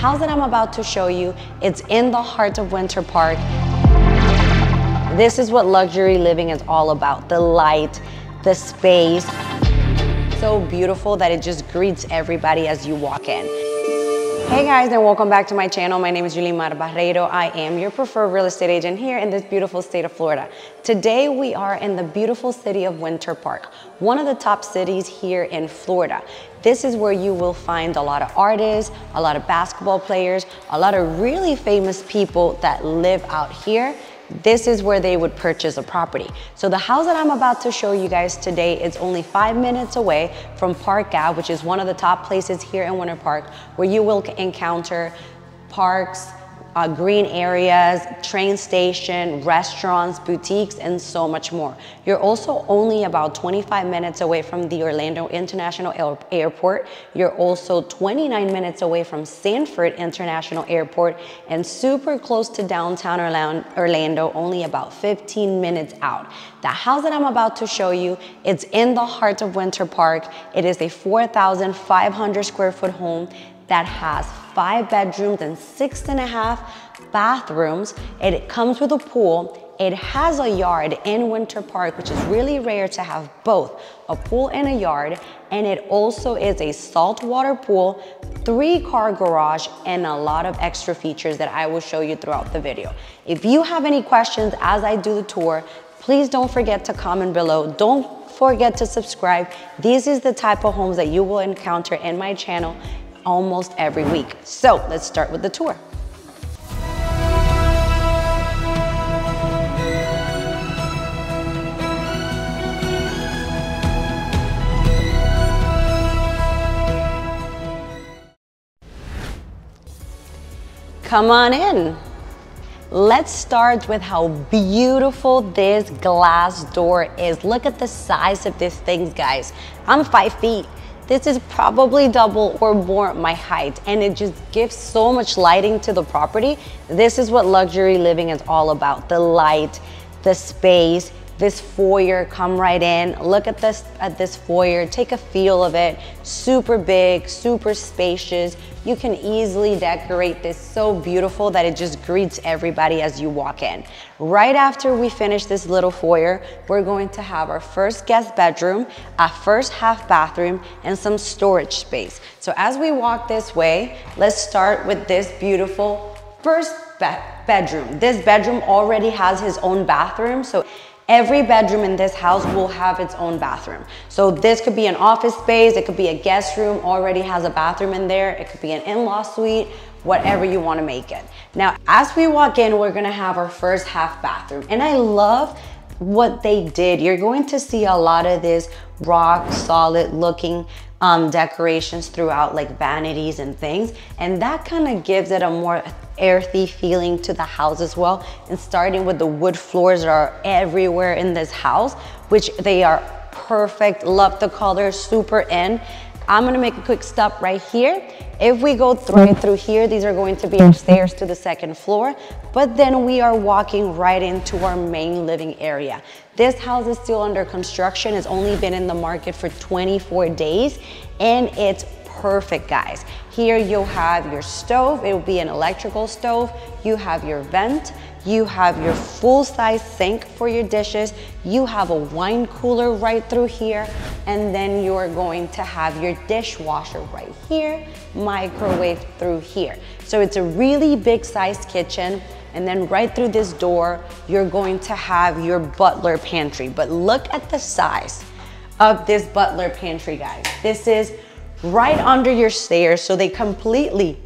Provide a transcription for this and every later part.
house that I'm about to show you, it's in the heart of Winter Park. This is what luxury living is all about. The light, the space. So beautiful that it just greets everybody as you walk in. Hey guys and welcome back to my channel. My name is Julimar Barreiro. I am your preferred real estate agent here in this beautiful state of Florida. Today we are in the beautiful city of Winter Park, one of the top cities here in Florida. This is where you will find a lot of artists, a lot of basketball players, a lot of really famous people that live out here this is where they would purchase a property. So the house that I'm about to show you guys today is only five minutes away from Park Ave, which is one of the top places here in Winter Park, where you will encounter parks, uh, green areas, train station, restaurants, boutiques, and so much more. You're also only about 25 minutes away from the Orlando International Air Airport. You're also 29 minutes away from Sanford International Airport and super close to downtown Orlando, only about 15 minutes out. The house that I'm about to show you, it's in the heart of Winter Park. It is a 4,500 square foot home that has five bedrooms and six and a half bathrooms. It comes with a pool. It has a yard in Winter Park, which is really rare to have both a pool and a yard. And it also is a saltwater pool, three car garage, and a lot of extra features that I will show you throughout the video. If you have any questions as I do the tour, please don't forget to comment below. Don't forget to subscribe. This is the type of homes that you will encounter in my channel almost every week. So let's start with the tour. Come on in. Let's start with how beautiful this glass door is. Look at the size of this thing, guys. I'm five feet. This is probably double or more my height and it just gives so much lighting to the property. This is what luxury living is all about. The light, the space, this foyer, come right in. Look at this, at this foyer, take a feel of it. Super big, super spacious. You can easily decorate this so beautiful that it just greets everybody as you walk in. Right after we finish this little foyer, we're going to have our first guest bedroom, a first half bathroom, and some storage space. So as we walk this way, let's start with this beautiful first be bedroom. This bedroom already has his own bathroom, so Every bedroom in this house will have its own bathroom. So this could be an office space, it could be a guest room, already has a bathroom in there, it could be an in-law suite, whatever you wanna make it. Now, as we walk in, we're gonna have our first half bathroom. And I love what they did. You're going to see a lot of this rock solid looking um, decorations throughout like vanities and things. And that kind of gives it a more earthy feeling to the house as well. And starting with the wood floors that are everywhere in this house, which they are perfect. Love the color, super in. I'm gonna make a quick stop right here. If we go right through here, these are going to be our stairs to the second floor, but then we are walking right into our main living area. This house is still under construction. It's only been in the market for 24 days and it's perfect, guys. Here you'll have your stove. It will be an electrical stove. You have your vent. You have your full-size sink for your dishes. You have a wine cooler right through here. And then you're going to have your dishwasher right here, microwave through here. So it's a really big sized kitchen. And then right through this door, you're going to have your butler pantry. But look at the size of this butler pantry, guys. This is right under your stairs. So they completely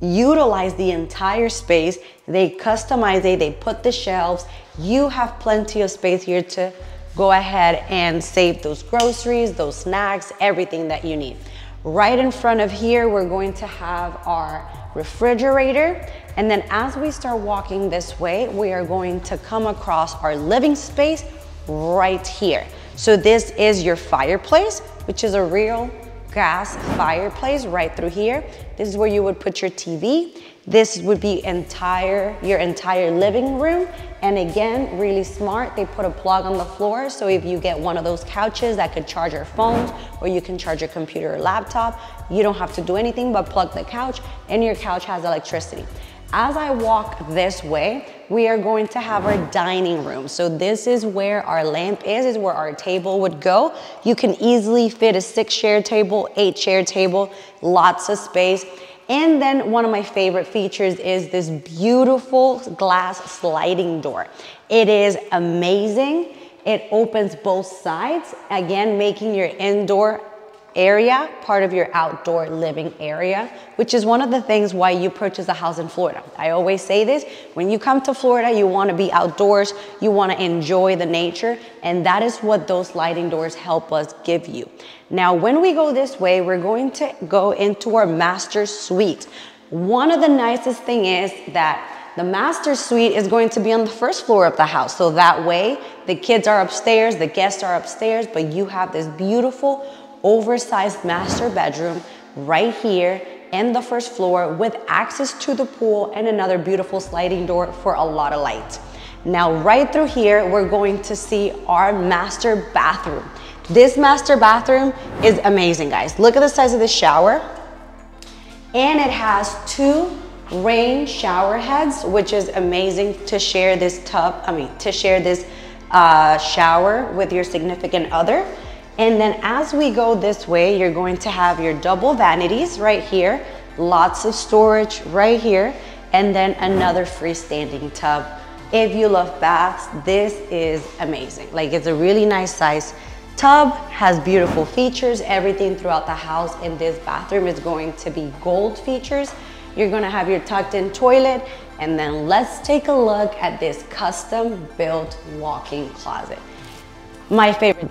utilize the entire space. They customize it, they put the shelves. You have plenty of space here to go ahead and save those groceries, those snacks, everything that you need. Right in front of here, we're going to have our refrigerator. And then as we start walking this way, we are going to come across our living space right here. So this is your fireplace, which is a real gas fireplace right through here. This is where you would put your TV. This would be entire your entire living room. And again, really smart, they put a plug on the floor. So if you get one of those couches that could charge your phone or you can charge your computer or laptop, you don't have to do anything but plug the couch and your couch has electricity. As I walk this way, we are going to have our dining room. So this is where our lamp is, is where our table would go. You can easily fit a six chair table, eight chair table, lots of space. And then one of my favorite features is this beautiful glass sliding door. It is amazing. It opens both sides, again, making your indoor area part of your outdoor living area, which is one of the things why you purchase a house in Florida. I always say this, when you come to Florida, you wanna be outdoors, you wanna enjoy the nature, and that is what those sliding doors help us give you. Now, when we go this way, we're going to go into our master suite. One of the nicest thing is that the master suite is going to be on the first floor of the house. So that way, the kids are upstairs, the guests are upstairs, but you have this beautiful oversized master bedroom right here in the first floor with access to the pool and another beautiful sliding door for a lot of light. Now, right through here, we're going to see our master bathroom. This master bathroom is amazing, guys. Look at the size of the shower. And it has two rain shower heads, which is amazing to share this tub, I mean, to share this uh, shower with your significant other. And then as we go this way, you're going to have your double vanities right here, lots of storage right here, and then another freestanding tub. If you love baths, this is amazing. Like it's a really nice size tub, has beautiful features, everything throughout the house in this bathroom is going to be gold features. You're gonna have your tucked in toilet, and then let's take a look at this custom built walk-in closet my favorite.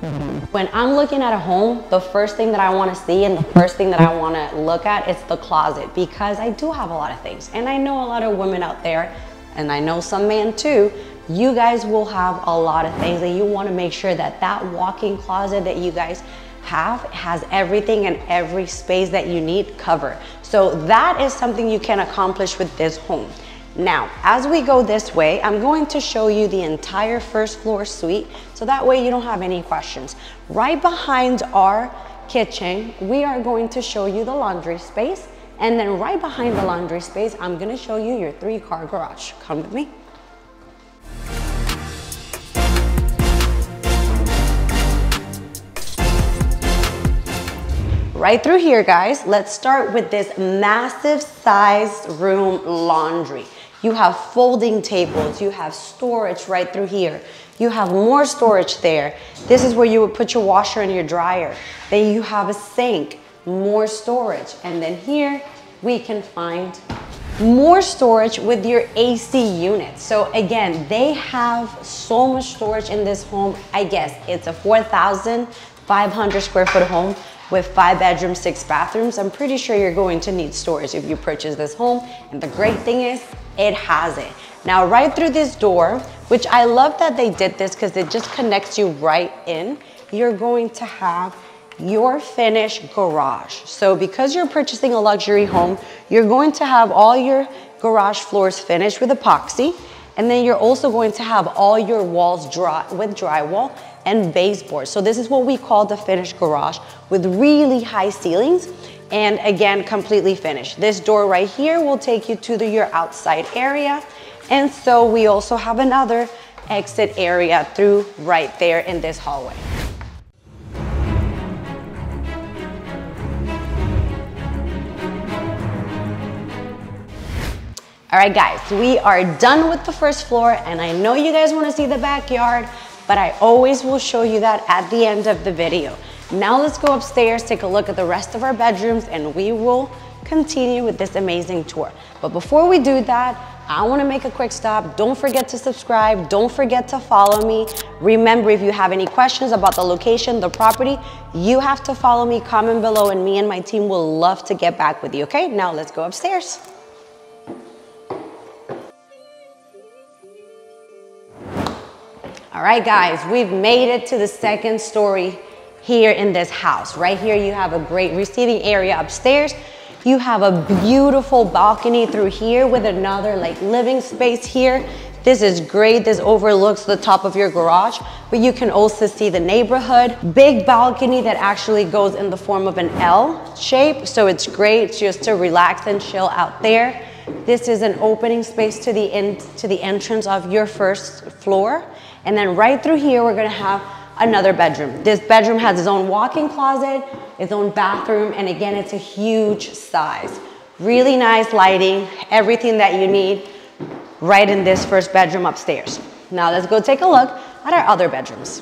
When i'm looking at a home the first thing that i want to see and the first thing that i want to look at is the closet because i do have a lot of things and i know a lot of women out there and i know some men too. You guys will have a lot of things and you want to make sure that that walk-in closet that you guys have has everything and every space that you need covered. So that is something you can accomplish with this home now, as we go this way, I'm going to show you the entire first floor suite, so that way you don't have any questions. Right behind our kitchen, we are going to show you the laundry space, and then right behind the laundry space, I'm gonna show you your three car garage. Come with me. right through here, guys. Let's start with this massive sized room laundry. You have folding tables, you have storage right through here. You have more storage there. This is where you would put your washer and your dryer. Then you have a sink, more storage. And then here we can find more storage with your AC unit. So again, they have so much storage in this home. I guess it's a 4,500 square foot home with five bedrooms, six bathrooms. I'm pretty sure you're going to need storage if you purchase this home. And the great thing is it has it. Now right through this door, which I love that they did this because it just connects you right in, you're going to have your finished garage. So because you're purchasing a luxury home, you're going to have all your garage floors finished with epoxy. And then you're also going to have all your walls dry with drywall and baseboards. So this is what we call the finished garage with really high ceilings and again, completely finished. This door right here will take you to the, your outside area. And so we also have another exit area through right there in this hallway. All right, guys, we are done with the first floor and I know you guys wanna see the backyard, but I always will show you that at the end of the video. Now let's go upstairs, take a look at the rest of our bedrooms, and we will continue with this amazing tour. But before we do that, I wanna make a quick stop. Don't forget to subscribe. Don't forget to follow me. Remember, if you have any questions about the location, the property, you have to follow me, comment below, and me and my team will love to get back with you, okay? Now let's go upstairs. All right, guys, we've made it to the second story here in this house. Right here, you have a great receiving area upstairs. You have a beautiful balcony through here with another like living space here. This is great. This overlooks the top of your garage, but you can also see the neighborhood. Big balcony that actually goes in the form of an L shape. So it's great just to relax and chill out there. This is an opening space to the, in, to the entrance of your first floor. And then right through here, we're gonna have another bedroom. This bedroom has its own walk-in closet, its own bathroom, and again, it's a huge size. Really nice lighting, everything that you need right in this first bedroom upstairs. Now let's go take a look at our other bedrooms.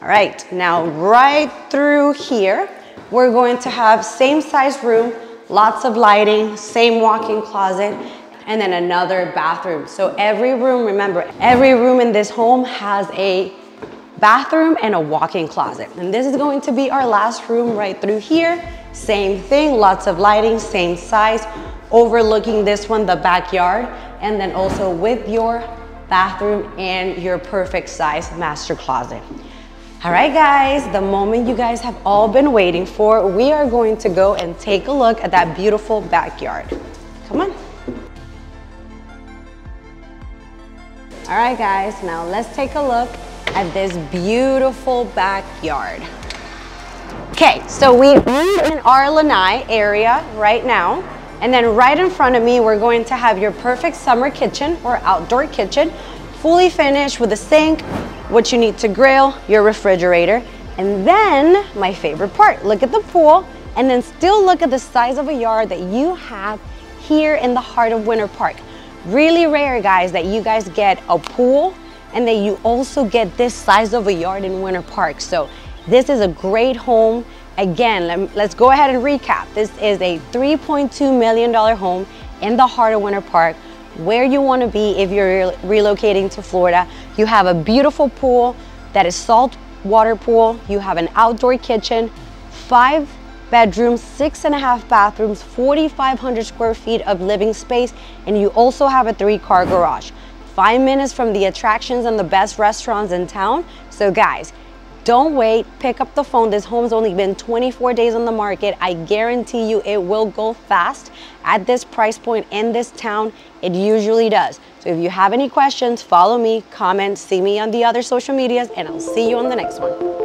All right, now right through here, we're going to have same size room, lots of lighting, same walk-in closet, and then another bathroom. So every room, remember, every room in this home has a bathroom and a walk-in closet. And this is going to be our last room right through here. Same thing, lots of lighting, same size, overlooking this one, the backyard, and then also with your bathroom and your perfect size master closet. All right, guys, the moment you guys have all been waiting for, we are going to go and take a look at that beautiful backyard. Come on. All right, guys, now let's take a look at this beautiful backyard. Okay, so we are in our lanai area right now. And then right in front of me, we're going to have your perfect summer kitchen or outdoor kitchen, fully finished with a sink, what you need to grill, your refrigerator. And then my favorite part, look at the pool and then still look at the size of a yard that you have here in the heart of Winter Park. Really rare, guys, that you guys get a pool and that you also get this size of a yard in Winter Park. So this is a great home. Again, let's go ahead and recap. This is a $3.2 million home in the heart of Winter Park where you want to be if you're relocating to Florida. You have a beautiful pool that is salt water pool. You have an outdoor kitchen, five bedrooms, six and a half bathrooms, 4,500 square feet of living space, and you also have a three car garage. Five minutes from the attractions and the best restaurants in town. So guys, don't wait, pick up the phone. This home's only been 24 days on the market. I guarantee you it will go fast. At this price point in this town, it usually does. So if you have any questions, follow me, comment, see me on the other social medias, and I'll see you on the next one.